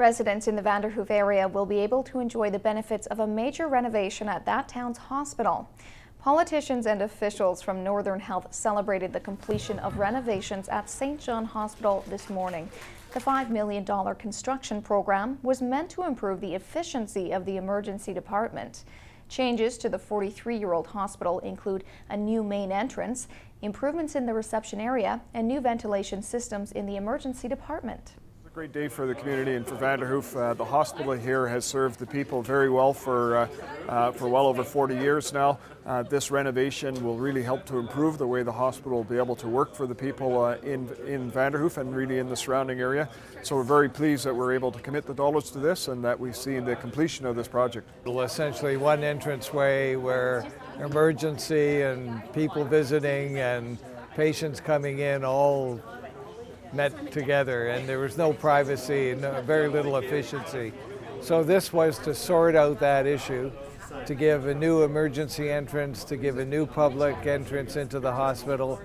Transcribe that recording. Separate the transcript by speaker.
Speaker 1: Residents in the Vanderhoof area will be able to enjoy the benefits of a major renovation at that town's hospital. Politicians and officials from Northern Health celebrated the completion of renovations at St. John Hospital this morning. The $5 million construction program was meant to improve the efficiency of the emergency department. Changes to the 43-year-old hospital include a new main entrance, improvements in the reception area, and new ventilation systems in the emergency department.
Speaker 2: A great day for the community and for Vanderhoof. Uh, the hospital here has served the people very well for, uh, uh, for well over 40 years now. Uh, this renovation will really help to improve the way the hospital will be able to work for the people uh, in, in Vanderhoof and really in the surrounding area. So we're very pleased that we're able to commit the dollars to this and that we see the completion of this project.
Speaker 3: Essentially one entranceway where emergency and people visiting and patients coming in all met together and there was no privacy and uh, very little efficiency. So this was to sort out that issue, to give a new emergency entrance, to give a new public entrance into the hospital.